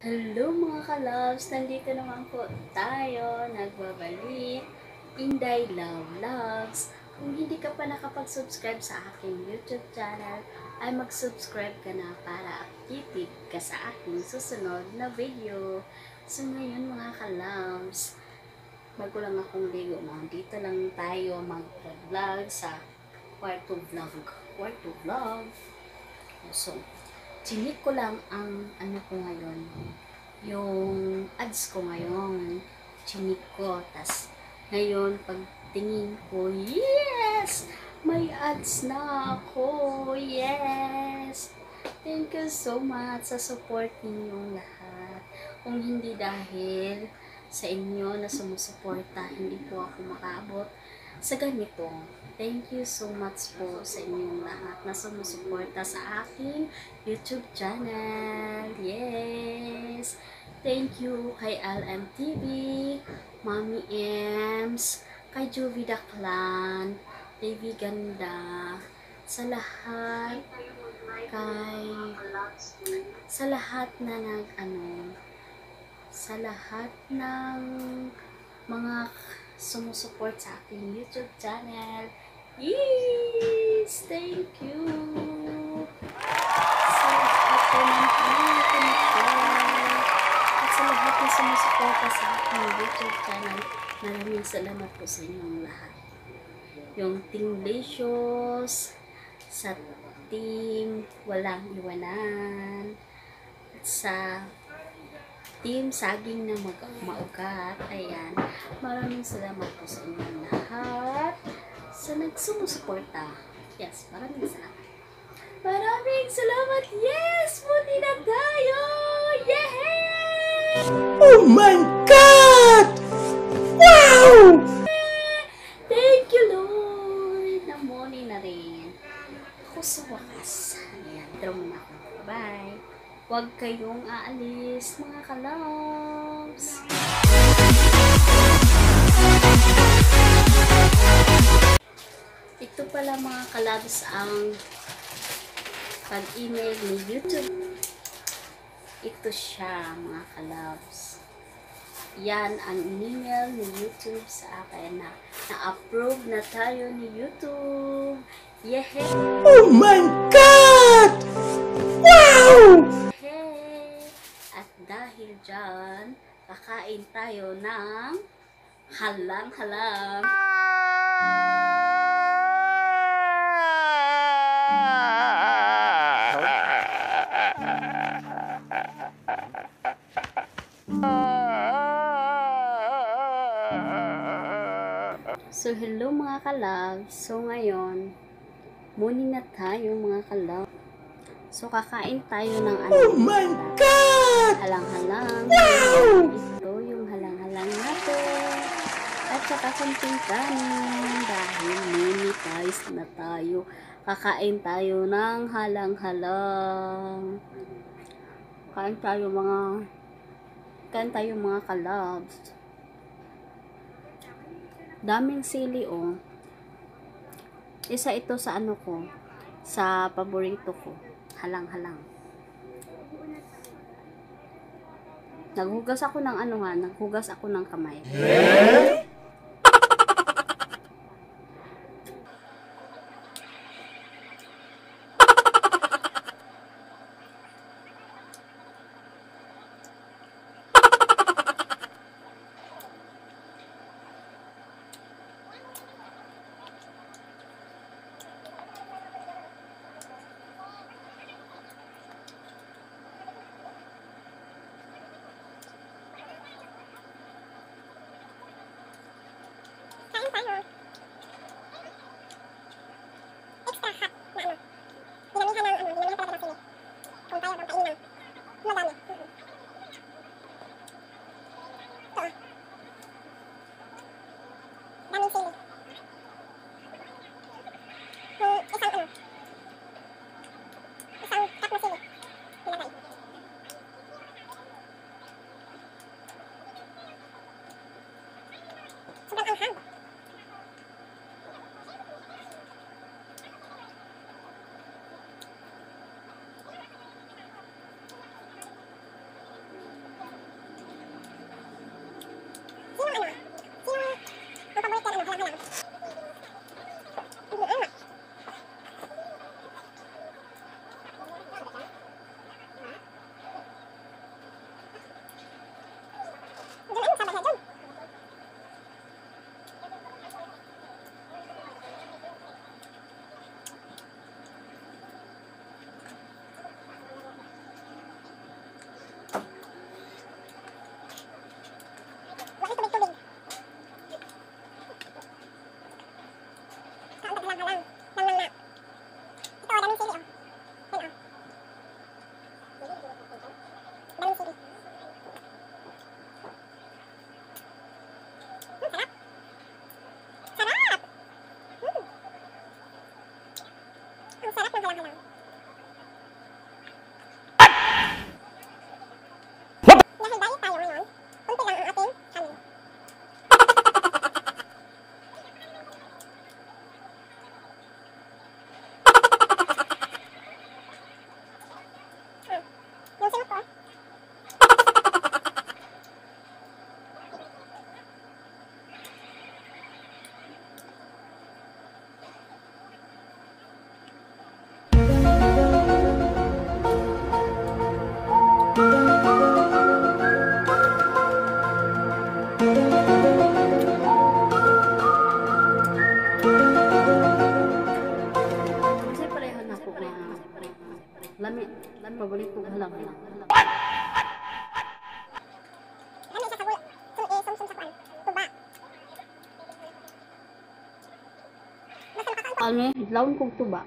Hello mga kalabs! Nandito naman po tayo, nagbabalik, Inday Love Vlogs. Kung hindi ka pa nakapag-subscribe sa aking YouTube channel, ay mag-subscribe ka na para updated ka sa aking susunod na video. So ngayon mga kalabs, bago lang akong ligo mo, dito lang tayo mag-vlog sa kwarto vlog. Kwarto vlog. So, chinik ko lang ang ano ko ngayon, yung ads ko ngayon. Chinik ko. tas ngayon, pag tingin ko, yes! May ads na ako! Yes! Thank you so much sa support ninyong lahat. Kung hindi dahil sa inyo na sumusuporta, hindi po ako makaabot sa ganito. Thank you so much po sa inyong lahat na sumusuporta sa aking YouTube channel. Yes! Thank you kay LMTV, Mami Ems, kay Juvie Daklan, Davy Ganda, sa lahat, kay, sa lahat na nag, ano, sa lahat ng mga sumusuport sa aking YouTube channel. Yes! Thank you! Sa lahat po ng at sa lahat na sumusuporta sa aking YouTube channel, maraming salamat po sa inyong lahat. Yung Team Licious, sa Team Walang Iwanan, at sa Team Saging na mag maugat. Ayan. Maraming salamat po sa inyong lahat sa nagsumusuporta. Yes, maraming salamat. Maraming salamat! Yes! Buti na tayo! Yay! Oh my God! Wow! Thank you, Lord! Namoni na rin. Ako sa wakas. Ayan, drum! Huwag kayong aalis, mga kalabs! Ito pala mga kalabs ang pag-email ni YouTube. Ito siya mga kalabs. Yan ang email ni YouTube sa akin na na-approve na tayo ni YouTube. Yehey! Oh my God! Wow! Dahil dyan, kakain tayo ng halang-halang. So, hello mga kalab. So, ngayon, morning na tayo mga kalab. So, kakain tayo ng ano. Oh my God! Halang-halang. Wow! Ito yung halang-halang natin. At saka konting kanin. Dahil monetize na tayo. Kakain tayo ng halang-halang. Kain tayo mga kain tayo mga kalabs. Daming sili oh. Isa ito sa ano ko. Sa paborito ko. Halang-halang. Naghugas ako ng ano nga, naghugas ako ng kamay. babalik Laon kong tuba.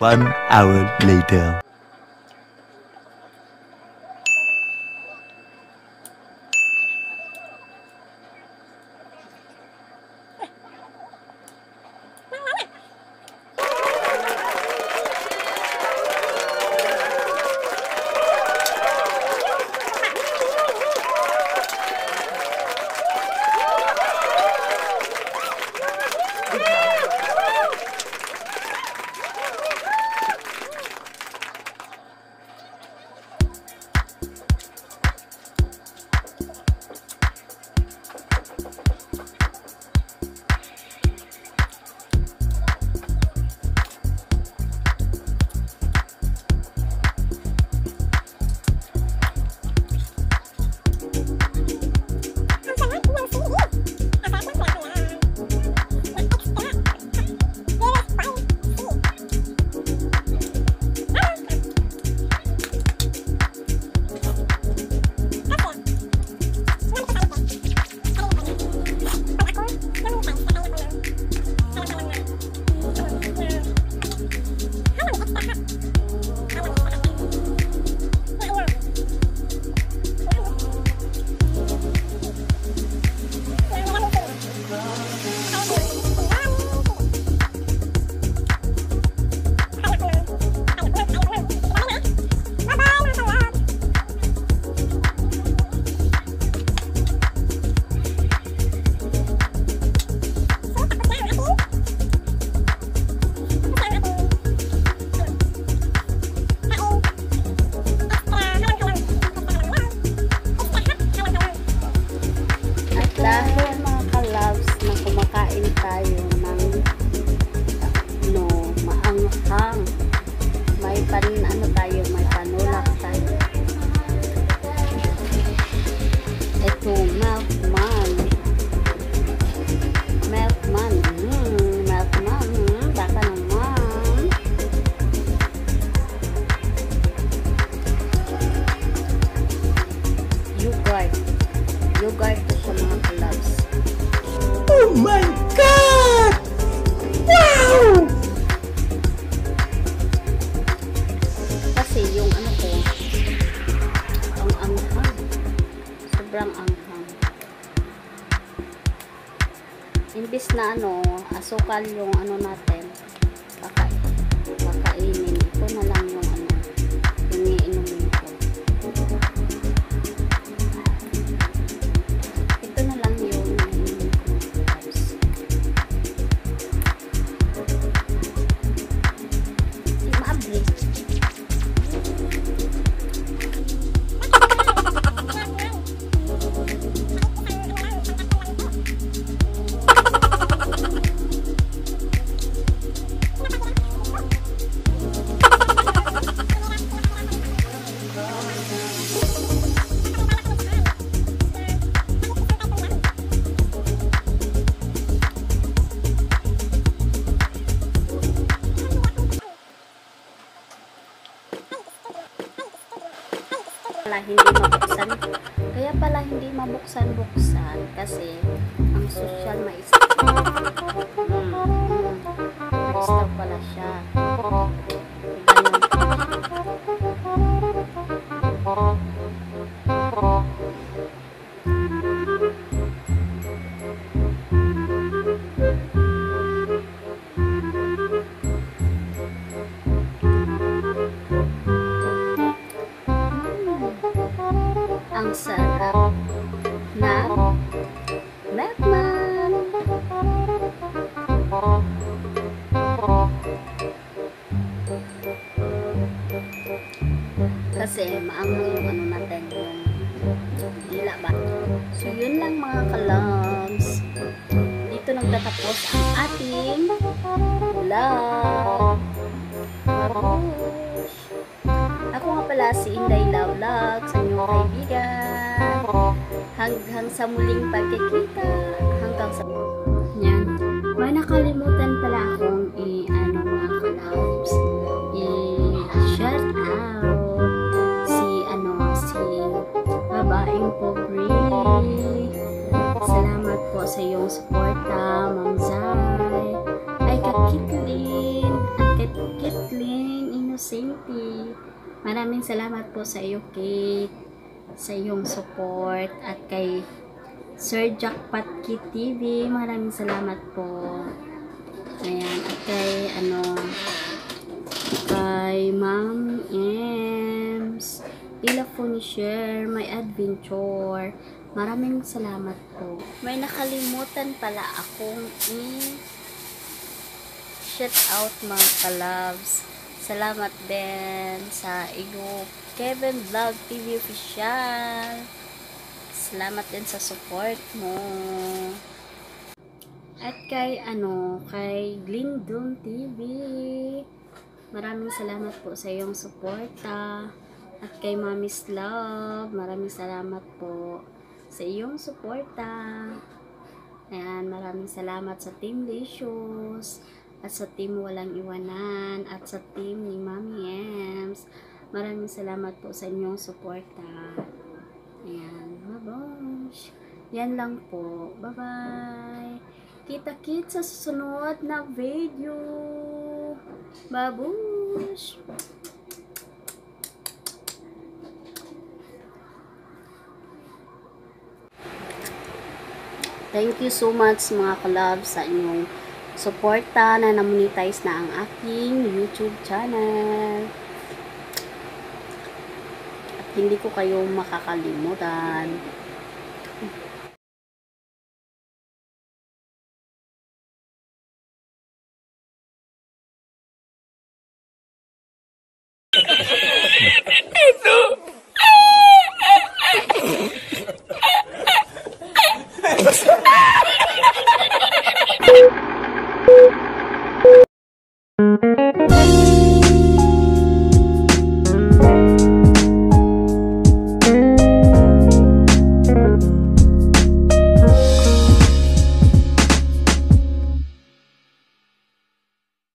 One hour later. Imbis na ano, asukal yung ano natin, kaka, kakainin. Ito na lang 不是 So, yun lang mga kalams. Dito nagtatapos ang ating vlog. Ako nga pala si Inday Love Vlog sa inyong kaibigan. Hanggang sa muling pagkikita. Hanggang sa... Yan. May nakalimutan pala akong i-ano mga kalabs. I-shout out si ano si babaeng pobre. Salamat po sa iyong suporta, Ma'am Zay. Ay, kakitlin. At kakitlin, Innocenti. Maraming salamat po sa iyo, Kate, sa iyong support, at kay Sir Jackpot Kit TV. Maraming salamat po. Ayan, at kay, ano, kay Ma'am Ems, Ila Share, My Adventure. Maraming salamat po. May nakalimutan pala akong i- shout out mga kalabs. Salamat din sa iyo Kevin Vlog TV Official. Salamat din sa support mo. At kay ano, kay Glindon TV. Maraming salamat po sa iyong suporta. At kay Mami's Love, maraming salamat po sa iyong suporta. Ayan, maraming salamat sa Team Licious at sa Team Walang Iwanan at sa Team ni Mami Ems. Maraming salamat po sa inyong suporta. Ayan, mabosh. Yan lang po. Bye-bye. Kita-kit sa susunod na video. Babush! Thank you so much mga kalab sa inyong suporta na namonetize na ang aking YouTube channel. At hindi ko kayo makakalimutan.